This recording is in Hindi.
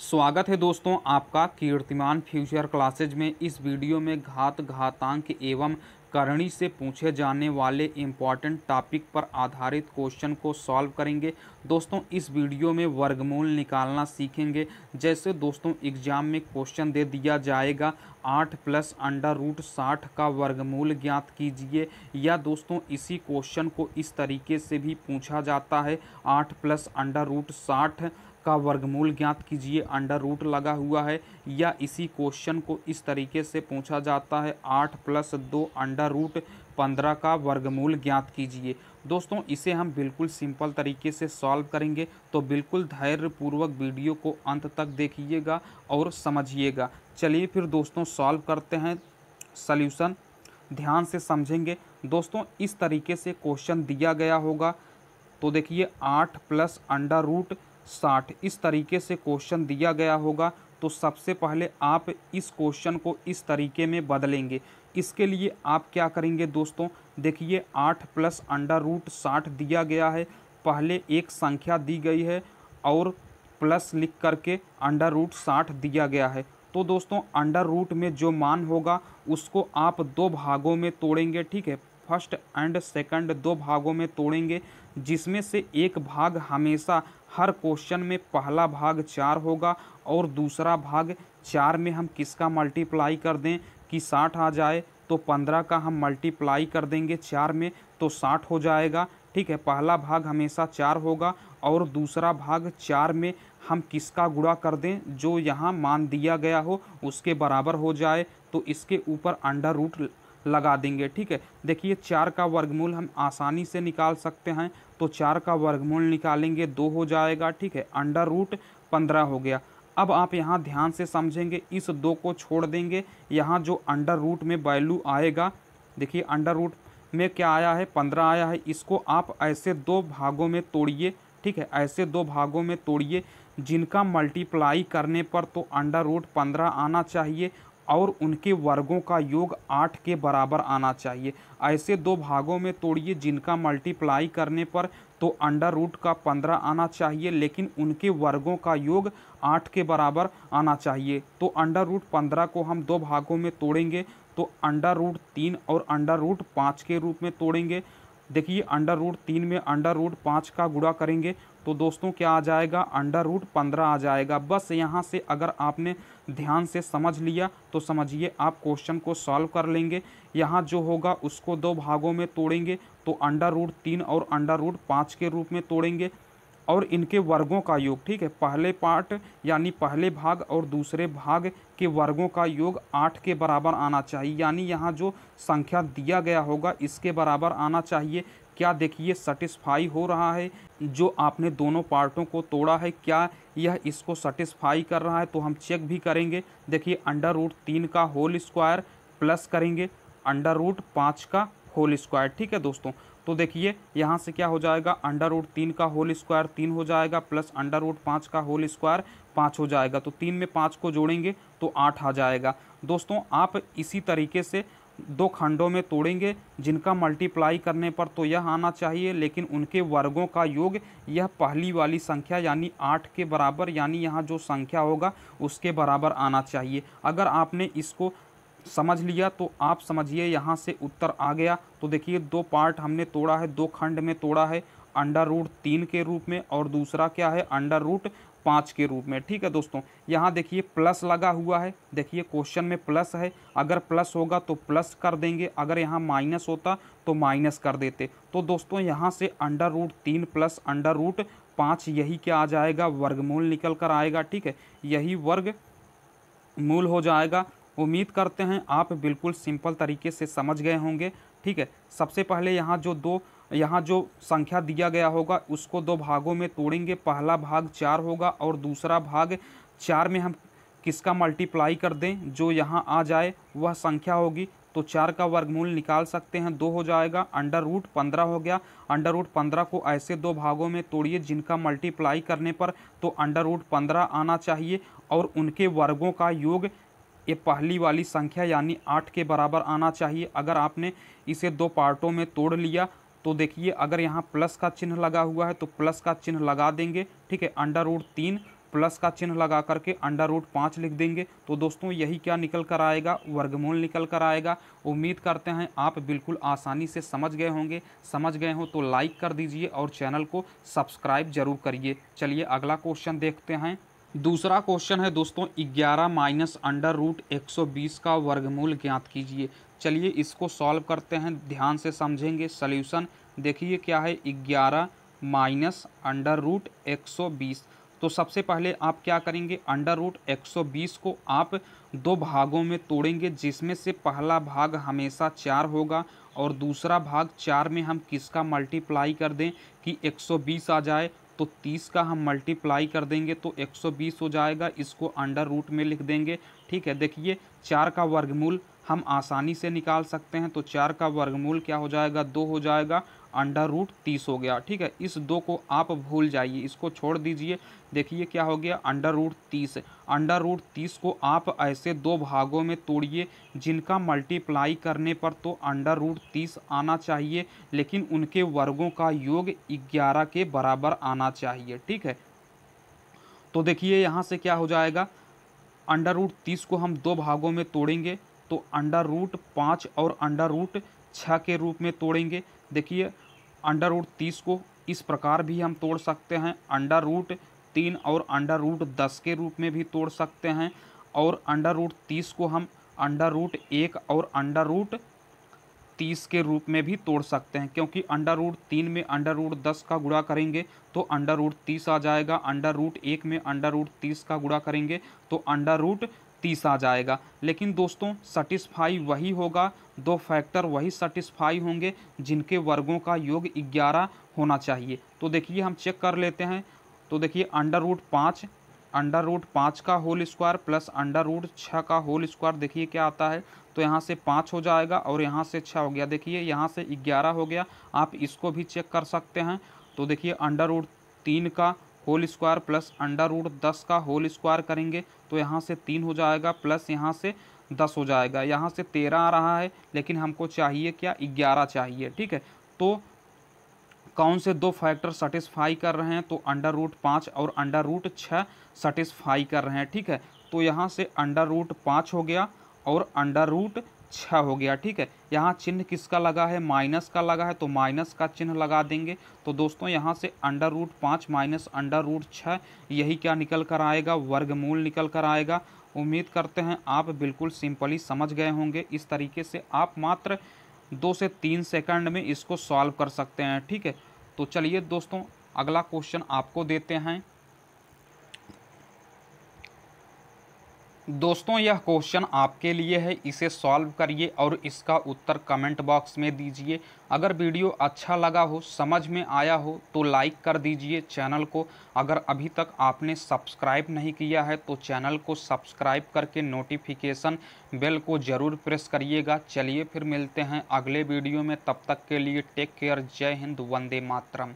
स्वागत है दोस्तों आपका कीर्तिमान फ्यूचर क्लासेज में। इस वीडियो में घात घातांक एवं करणी से पूछे जाने वाले इंपॉर्टेंट टॉपिक पर आधारित क्वेश्चन को सॉल्व करेंगे। दोस्तों, इस वीडियो में वर्गमूल निकालना सीखेंगे। जैसे दोस्तों एग्ज़ाम में क्वेश्चन दे दिया जाएगा, आठ प्लस अंडर रूट साठ का वर्गमूल ज्ञात कीजिए। या दोस्तों, इसी क्वेश्चन को इस तरीके से भी पूछा जाता है, आठ प्लस अंडर रूट साठ का वर्गमूल ज्ञात कीजिए, अंडर रूट लगा हुआ है या इसी क्वेश्चन को इस तरीके से पूछा जाता है। आठ प्लस दो अंडर रूट, पंद्रह का वर्गमूल ज्ञात कीजिए। दोस्तों, इसे हम बिल्कुल सिंपल तरीके से सॉल्व करेंगे तो बिल्कुल धैर्यपूर्वक वीडियो को अंत तक देखिएगा और समझिएगा। चलिए फिर दोस्तों, सॉल्व करते हैं। सल्यूशन, ध्यान से समझेंगे। दोस्तों, इस तरीके से क्वेश्चन दिया गया होगा। तो देखिए, आठ प्लस अंडर रूट साठ इस तरीके से क्वेश्चन दिया गया होगा तो सबसे पहले आप इस क्वेश्चन को इस तरीके में बदलेंगे। इसके लिए आप क्या करेंगे दोस्तों? देखिए, आठ प्लस अंडर रूट साठ दिया गया है। पहले एक संख्या दी गई है और प्लस लिख करके अंडर रूट साठ दिया गया है। तो दोस्तों, अंडर रूट में जो मान होगा, उसको आप दो भागों में तोड़ेंगे, ठीक है? फ़र्स्ट एंड सेकंड दो भागों में तोड़ेंगे, जिसमें से एक भाग हमेशा हर क्वेश्चन में पहला भाग चार होगा और दूसरा भाग चार में हम किसका मल्टीप्लाई कर दें? कि साठ आ जाए तो पंद्रह का हम मल्टीप्लाई कर देंगे चार में तो साठ हो जाएगा। ठीक है, पहला भाग हमेशा चार होगा और दूसरा भाग चार में हम किसका गुणा कर दें? जो यहाँ मान दिया गया हो, उसके बराबर हो जाए तो इसके ऊपर अंडर रूट लगा देंगे। ठीक है, देखिए, चार का वर्गमूल हम आसानी से निकाल सकते हैं। तो चार का वर्गमूल निकालेंगे, दो हो जाएगा, ठीक है, अंडर रूट पंद्रह हो गया। अब आप यहाँ ध्यान से समझेंगे, इस दो को छोड़ देंगे, यहाँ जो अंडर रूट में वैल्यू आएगा, देखिए अंडर रूट में क्या आया है, पंद्रह आया है, इसको आप ऐसे दो भागों में तोड़िए, ठीक है, ऐसे दो भागों में तोड़िए, जिनका मल्टीप्लाई करने पर तो अंडर रूट पंद्रह आना चाहिए और उनके वर्गों का योग आठ के बराबर आना चाहिए। ऐसे दो भागों में तोड़िए जिनका मल्टीप्लाई करने पर तो अंडर रूट का पंद्रह आना चाहिए, लेकिन उनके वर्गों का योग आठ के बराबर आना चाहिए। तो अंडर रूट पंद्रह को हम दो भागों में तोड़ेंगे तो अंडर रूट तीन और अंडर रूट पाँच के रूप में तोड़ेंगे। देखिए अंडर रूट तीन में अंडर रूट पाँच का गुड़ा करेंगे तो दोस्तों क्या आ जाएगा? अंडर रूट पंद्रह आ जाएगा। बस यहाँ से अगर आपने ध्यान से समझ लिया तो समझिए आप क्वेश्चन को सॉल्व कर लेंगे। यहाँ जो होगा, उसको दो भागों में तोड़ेंगे तो अंडर रूट तीन और अंडर रूट पाँच के रूप में तोड़ेंगे। और इनके वर्गों का योग, ठीक है? पहले पार्ट यानी पहले भाग और दूसरे भाग के वर्गों का योग आठ के बराबर आना चाहिए। यानी यहाँ जो संख्या दिया गया होगा, इसके बराबर आना चाहिए। क्या देखिए सेटिस्फाई हो रहा है? जो आपने दोनों पार्टों को तोड़ा है, क्या यह इसको सेटिस्फाई कर रहा है? तो हम चेक भी करेंगे। देखिए अंडर रूट तीन का होल स्क्वायर प्लस करेंगे। अंडर रूट पाँच का होल स्क्वायर ठीक है दोस्तों? तो देखिए, यहाँ से क्या हो जाएगा? अंडर रूट तीन का होल स्क्वायर तीन हो जाएगा, प्लस अंडर रूट पाँच का होल स्क्वायर पाँच हो जाएगा। तो तीन में पाँच को जोड़ेंगे तो आठ आ जाएगा। दोस्तों, आप इसी तरीके से दो खंडों में तोड़ेंगे, जिनका मल्टीप्लाई करने पर तो यह आना चाहिए, लेकिन उनके वर्गों का योग यह पहली वाली संख्या यानी आठ के बराबर, यानी यहाँ जो संख्या होगा, उसके बराबर आना चाहिए। अगर आपने इसको समझ लिया तो आप समझिए, यहाँ से उत्तर आ गया। तो देखिए, दो पार्ट हमने तोड़ा है, दो खंड में तोड़ा है अंडर रूट तीन के रूप में और दूसरा क्या है अंडर रूट पाँच के रूप में। ठीक है दोस्तों, यहाँ देखिए प्लस लगा हुआ है। देखिए क्वेश्चन में प्लस है। अगर प्लस होगा तो प्लस कर देंगे। अगर यहाँ माइनस होता तो माइनस कर देते। तो दोस्तों, यहाँ से अंडर रूट तीन प्लस अंडर रूट पाँच, यही क्या आ जाएगा? वर्गमूल निकल कर आएगा। ठीक है, यही वर्ग मूल हो जाएगा। उम्मीद करते हैं आप बिल्कुल सिंपल तरीके से समझ गए होंगे, ठीक है? सबसे पहले यहाँ जो दो, यहाँ जो संख्या दिया गया होगा, उसको दो भागों में तोड़ेंगे। पहला भाग चार होगा और दूसरा भाग चार में हम किसका मल्टीप्लाई कर दें? जो यहाँ आ जाए, वह संख्या होगी। तो चार का वर्गमूल निकाल सकते हैं, दो हो जाएगा। अंडर रूट पंद्रह हो गया। अंडर रूट पंद्रह को ऐसे दो भागों में तोड़िए जिनका मल्टीप्लाई करने पर तो अंडर रूट पंद्रह आना चाहिए और उनके वर्गों का योग ये पहली वाली संख्या यानी आठ के बराबर आना चाहिए। अगर आपने इसे दो पार्टों में तोड़ लिया तो देखिए, अगर यहाँ प्लस का चिन्ह लगा हुआ है तो प्लस का चिन्ह लगा देंगे, ठीक है? अंडर रूट तीन, प्लस का चिन्ह लगा करके अंडर रूट पाँच लिख देंगे। तो दोस्तों, यही क्या निकल कर आएगा? वर्गमूल निकल कर आएगा। उम्मीद करते हैं आप बिल्कुल आसानी से समझ गए होंगे। समझ गए हो तो लाइक कर दीजिए और चैनल को सब्सक्राइब ज़रूर करिए। चलिए, अगला क्वेश्चन देखते हैं। दूसरा क्वेश्चन है दोस्तों 11 माइनस अंडर रूट एक सौ बीस का वर्गमूल ज्ञात कीजिए। चलिए इसको सॉल्व करते हैं, ध्यान से समझेंगे। सल्यूशन देखिए क्या है 11 माइनस अंडर रूट एक सौ बीस। तो सबसे पहले आप क्या करेंगे, अंडर रूट एक सौ बीस को आप दो भागों में तोड़ेंगे, जिसमें से पहला भाग हमेशा चार होगा और दूसरा भाग चार में हम किसका मल्टीप्लाई कर दें कि 120 आ जाए तो 30 का हम मल्टीप्लाई कर देंगे तो 120 हो जाएगा, इसको अंडर रूट में लिख देंगे। ठीक है, देखिए, चार का वर्गमूल हम आसानी से निकाल सकते हैं। तो चार का वर्गमूल क्या हो जाएगा? दो हो जाएगा। अंडर रूट तीस हो गया। ठीक है, इस दो को आप भूल जाइए। इसको छोड़ दीजिए। देखिए क्या हो गया? अंडर रूट तीस। अंडर रूट तीस को आप ऐसे दो भागों में तोड़िए, जिनका मल्टीप्लाई करने पर तो अंडर रूट तीस आना चाहिए, लेकिन उनके वर्गों का योग ग्यारह के बराबर आना चाहिए। ठीक है? तो देखिए यहाँ से क्या हो जाएगा? अंडर रूट तीस को हम दो भागों में तोड़ेंगे। तो अंडर रूट पाँच और अंडर रूट छः के रूप में तोड़ेंगे देखिए अंडर रूट तीस को इस प्रकार भी हम तोड़ सकते हैं अंडर रूट तीन और अंडर रूट दस के रूप में भी तोड़ सकते हैं और अंडर रूट तीस को हम अंडर रूट एक और अंडर रूट तीस के रूप में भी तोड़ सकते हैं क्योंकि अंडर रूट तीन में अंडर रूट दस का गुणा करेंगे तो अंडर रूट तीस आ जाएगा अंडर रूट एक में अंडर रूट तीस का गुणा करेंगे तो अंडर रूट तीस आ जाएगा। लेकिन दोस्तों सेटिस्फाई वही होगा। दो फैक्टर वही सेटिस्फाई होंगे जिनके वर्गों का योग ग्यारह होना चाहिए। तो देखिए, हम चेक कर लेते हैं। तो देखिए अंडर रूट पाँच अंडर रूट पाँच का whole square plus under root छः का होल स्क्वायर देखिए क्या आता है। तो यहाँ से पाँच हो जाएगा और यहाँ से छः हो गया। देखिए, यहाँ से ग्यारह हो गया। आप इसको भी चेक कर सकते हैं। तो देखिए अंडर रूट तीन का whole square plus under root दस का होल स्क्वायर करेंगे तो यहाँ से तीन हो जाएगा प्लस यहाँ से दस हो जाएगा। यहाँ से तेरह आ रहा है, लेकिन हमको चाहिए क्या? ग्यारह चाहिए, ठीक है? तो कौन से दो फैक्टर सेटिस्फाई कर रहे हैं? तो अंडर रूट पाँच और अंडर रूट छः सेटिस्फाई कर रहे हैं, ठीक है? तो यहाँ से अंडर रूट पाँच हो गया और अंडर रूट छः हो गया, ठीक है। यहाँ चिन्ह किसका लगा है? माइनस का लगा है तो माइनस का चिन्ह लगा देंगे। तो दोस्तों, यहाँ से अंडर रूट पाँच माइनस अंडर रूट छः, यही क्या निकल कर आएगा? वर्गमूल निकल कर आएगा। उम्मीद करते हैं आप बिल्कुल सिंपली समझ गए होंगे। इस तरीके से आप मात्र दो से तीन सेकंड में इसको सॉल्व कर सकते हैं, ठीक है। तो चलिए दोस्तों, अगला क्वेश्चन आपको देते हैं। दोस्तों, यह क्वेश्चन आपके लिए है, इसे सॉल्व करिए और इसका उत्तर कमेंट बॉक्स में दीजिए। अगर वीडियो अच्छा लगा हो, समझ में आया हो तो लाइक कर दीजिए चैनल को। अगर अभी तक आपने सब्सक्राइब नहीं किया है तो चैनल को सब्सक्राइब करके नोटिफिकेशन बेल को ज़रूर प्रेस करिएगा। चलिए फिर मिलते हैं अगले वीडियो में। तब तक के लिए टेक केयर जय हिंद, वंदे मातरम।